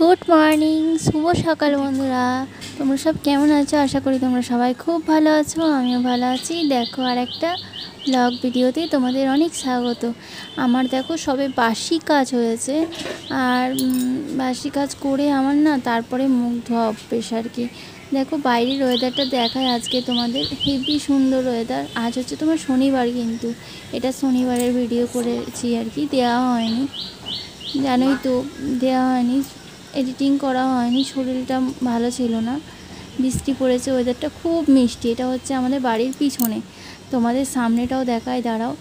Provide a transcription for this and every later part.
Good morning শুভ সকাল বন্ধুরা। তোমরা সব কেমন আছো? আশা করি তোমরা সবাই খুব ভালো আছো, আমিও ভালো আছি। দেখো আর একটা ব্লগ ভিডিওতে তোমাদের অনেক স্বাগত। আমার দেখো সবে বাসি কাজ হয়েছে, আর বাসি কাজ করে আমার না তারপরে মুখ ধোয়া অভ্যেস আর কি। দেখো বাইরের ওয়েদারটা দেখায় আজকে তোমাদের হেভি সুন্দর ওয়েদার আজ হচ্ছে তোমার শনিবার কিন্তু। এটা শনিবারের ভিডিও করেছি আর কি, দেওয়া হয়নি। জানোই তো, দেওয়া হয়নি। এডিটিং করা হয়নি, শরীরটা ভালো ছিল না। বৃষ্টি পড়েছে ওয়েদারটা খুব মিষ্টি, এটা হচ্ছে আমাদের বাড়ির পিছনে। তোমাদের সামনেটাও দেখায়, দাঁড়াও।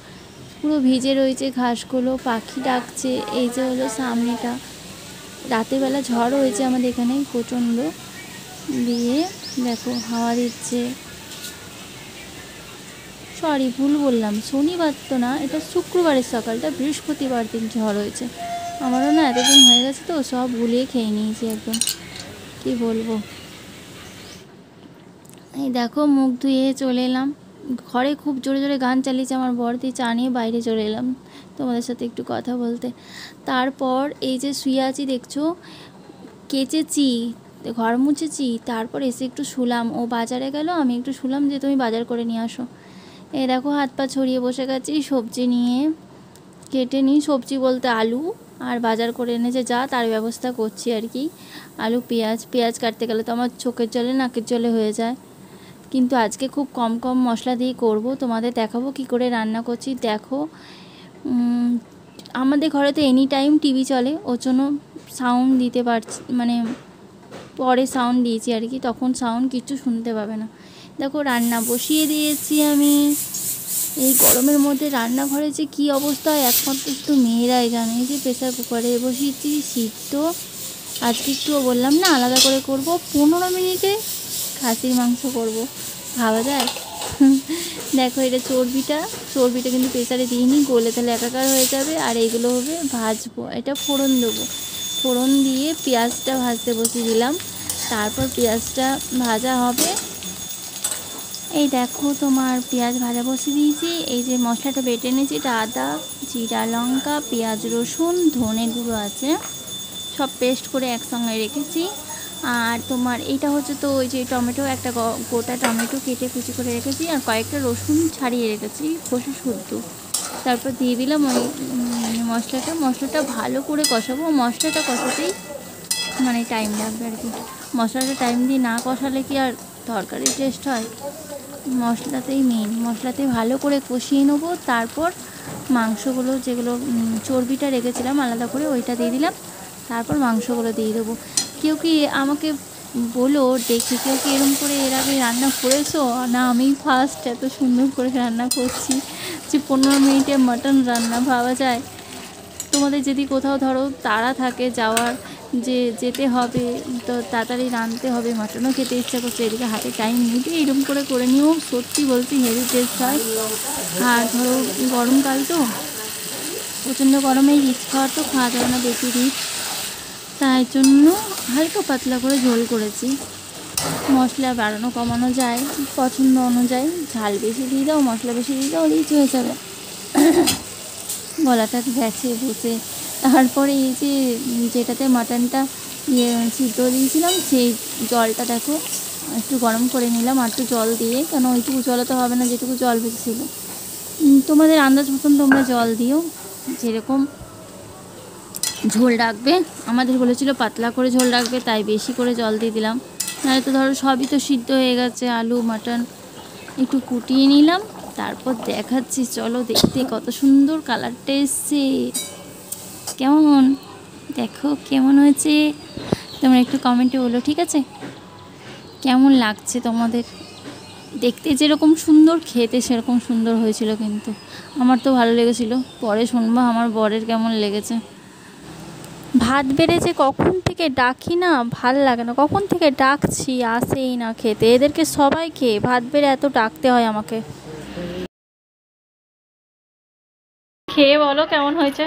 পুরো ভিজে রয়েছে ঘাসগুলো, পাখি ডাকছে, এই যে হলো সামনেটা। রাতের বেলা ঝড় হয়েছে আমাদের এখানে, প্রচণ্ড। দিয়ে দেখো, হাওয়া দিচ্ছে। সরি ভুল বললাম, শনিবার তো না, এটা শুক্রবারের সকালটা বৃহস্পতিবার দিন ঝড় হয়েছে। আমারও না এতদিন হয়ে গেছে তো, সব ভুলিয়ে খেয়ে নিয়েছি একদম। কি বলব? এই দেখো, মুখ ধুয়ে চলে এলাম। ঘরে খুব জোরে জোরে গান চালিয়েছে আমার বর দিয়ে চা নিয়ে বাইরে চলে এলাম তোমাদের সাথে একটু কথা বলতে। তারপর এই যে শুয়ে আছি দেখছ, কেচেছি, ঘর মুছেছি, তারপর এসে একটু শুলাম। ও বাজারে গেল, আমি একটু শুলাম যে তুমি বাজার করে নিয়ে আসো। এই দেখো, হাত পা ছড়িয়ে বসে গেছি, সবজি নিয়ে কেটে নিই, সবজি বলতে আলু আর বাজার করে এনেছে যা তার ব্যবস্থা করছি আর কি। আলু, পেঁয়াজ পেঁয়াজ কাটতে গেলে তো আমার চোখের জলে, নাকের জলে হয়ে যায়। কিন্তু আজকে খুব কম কম মশলা দিয়ে করব। তোমাদের দেখাবো কি করে রান্না করছি। দেখো আমাদের ঘরে তো এনি টাইম টিভি চলে। ওর জন্য সাউন্ড দিতে পারছি মানে পরে সাউন্ড দিয়েছি আর কি। তখন সাউন্ড কিছু শুনতে পাবে না। দেখো, রান্না বসিয়ে দিয়েছি আমি। এই গরমের মধ্যে রান্নাঘরে যে কী অবস্থা, একমাত্র শুধু মেয়েরাই জানে। যে প্রেসার কুকারে বসিয়েছি, সিদ্ধ। আজকে একটুও বললাম না, আলাদা করে করব। পনেরো মিনিটে খাসির মাংস করব। ভাবা যায়? দেখো, এটা চর্বিটা। চর্বিটা কিন্তু প্রেসারে দিইনি, গলে তাহলে একাকার হয়ে যাবে। আর এইগুলো হবে ভাজবো। এটা ফোড়ন দেবো। ফোড়ন দিয়ে পেঁয়াজটা ভাজতে বসিয়ে দিলাম। তারপর পেঁয়াজটা ভাজা হবে। এই দেখো তোমার পেঁয়াজ ভাজা বসিয়ে দিয়েছি। এই যে মশলাটা বেটে নিয়েছি, এটা আদা, জিরা লঙ্কা, পেঁয়াজ রসুন, ধনে গুঁড়ো আছে। সব পেস্ট করে একসঙ্গে রেখেছি। আর তোমার এইটা হচ্ছে তো ওই যে টমেটো, একটা গোটা টমেটো কেটে কুচি করে রেখেছি। আর কয়েকটা রসুন ছাড়িয়ে রেখেছি কষে শুদ্ধ। তারপর দিয়ে দিলাম ওই মশলাটা। মশলাটা ভালো করে কষাবো। মশলাটা কষাতেই মানে টাইম লাগবে আর কি। মশলাটা টাইম দিয়ে না কষালে কি আর তরকারির টেস্ট হয়? মশলাতেই মেন মশলাতে ভালো করে কষিয়ে নেব, তারপর মাংসগুলো যেগুলো চর্বিটা রেখেছিলাম আলাদা করে ওইটা দিয়ে দিলাম, তারপর মাংসগুলো দিয়ে দেবো। কেউ কি আমাকে বলো দেখি কেউ কি এরম করে এর আগে রান্না করেছ? না, আমি ফার্স্ট এত সুন্দর করে রান্না করছি যে পনেরো মিনিটে মাটন রান্না ভাবা যায়। তোমাদের যদি কোথাও ধরো তাড়া থাকে যাওয়ার যে যেতে হবে, তো তাড়াতাড়ি রাঁধতে হবে মাটনও খেতে ইচ্ছা করছে, এদিকে হাতে টাইম নেই। তো এরকম করে করে নিও, সত্যি বলছি হেভি টেস্ট হয়। আর ধরো গরমকাল তো, প্রচণ্ড গরমে রিচ খাওয়ার তো খাওয়া যাবে না বেশি রিচ তাই জন্য হালকা পাতলা করে ঝোল করেছি। মশলা বাড়ানো কমানো যায়, পছন্দ অনুযায়ী। ঝাল বেশি দিয়ে দাও, মশলা বেশি দিয়ে দাও রিচ হয়ে যাবে। গলাটা গেছে বসে তারপরে এই যে যেটাতে মাটনটা ইয়ে সিদ্ধ দিয়েছিলাম, সেই জলটা দেখো, একটু গরম করে নিলাম, আর একটু জল দিয়ে, কেন ওইটুকু জলে তো হবে না, যেটুকু জল বেঁচেছিল তোমাদের আন্দাজ মতন তোমরা জল দিও, যেরকম ঝোল রাখবে। আমাদের বলেছিল পাতলা করে ঝোল রাখবে, তাই বেশি করে জল দিয়ে দিলাম। নাহলে তো ধরো সবই তো সিদ্ধ হয়ে গেছে, আলু মাটন একটু কুটিয়ে নিলাম। তারপর দেখাচ্ছি, চলো দেখতে কত সুন্দর কালারটা এসছে। কেমন? দেখো, কেমন হয়েছে? তোমরা একটু কমেন্টে বলো, ঠিক আছে? কেমন লাগছে তোমাদের? দেখতে যেরকম সুন্দর, খেতে সেরকম সুন্দর হয়েছিল কিন্তু। আমার তো ভালো লেগেছিল। পরে শুনব আমার বরের কেমন লেগেছে। ভাত বেড়েছে কখন থেকে ডাকি না? ভালো লাগে না। কখন থেকে ডাকছি? আসেই না খেতে। এদেরকে সবাই খেয়ে ভাত বেড়ে এত ডাকতে হয় আমাকে। খেয়ে বলো কেমন হয়েছে?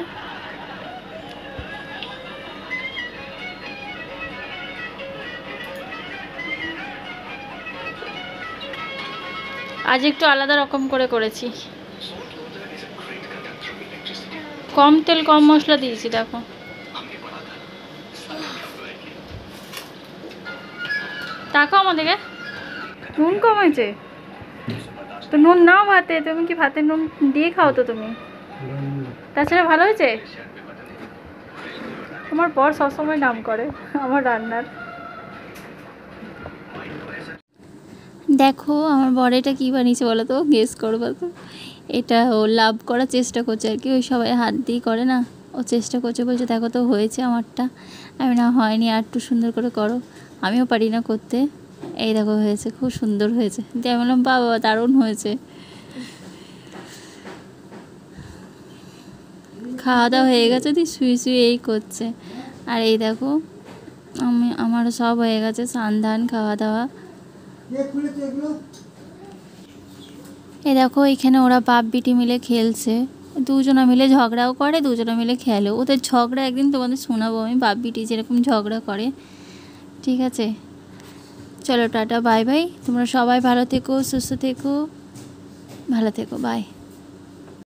আজ একটু আলাদা রকম করে করেছি। কম তেল, কম মশলা দিয়েছি, দেখো। তাকাও আমাদেরকে। নুন কম হয়েছে তো নুন নাও ভাতে, তুমি কি ভাতে নুন দিয়ে খাও তো তুমি? তাছাড়া ভালো হয়েছে? তোমার বর সবসময় নাম করে, আমার রান্নার। দেখো আমার বর এটা কী বানিয়েছে বলো তো? গেস করব তো। এটা ও লাভ করার চেষ্টা করছে আর কি। ওই সবাই হাত দিয়ে করে না। ও চেষ্টা করছে, বলছে, দেখো তো হয়েছে আমারটা। আমি না হয়নি, আর একটু সুন্দর করে করো। আমিও পারি না করতে। এই দেখো হয়েছে, খুব সুন্দর হয়েছে। দিয়ে আমি বললাম, বাবা, দারুণ হয়েছে। খাওয়া দাওয়া হয়ে গেছে দিয়ে শুয়ে শুয়ে এই করছে। আর এই দেখো, আমি, আমারও সব হয়ে গেছে স্নান ধান খাওয়া দাওয়া এই দেখো, এখানে ওরা বাপ, বিটি মিলে খেলছে। দুজনা মিলে ঝগড়াও করে, দুজনা মিলে খেলে। ওদের ঝগড়া একদিন তোমাদের শোনাবো আমি, বাপ, বিটি যেরকম ঝগড়া করে। ঠিক আছে? চলো টাটা, বাই বাই। তোমরা সবাই ভালো থেকো, সুস্থ থেকো। ভালো থেকো, বাই।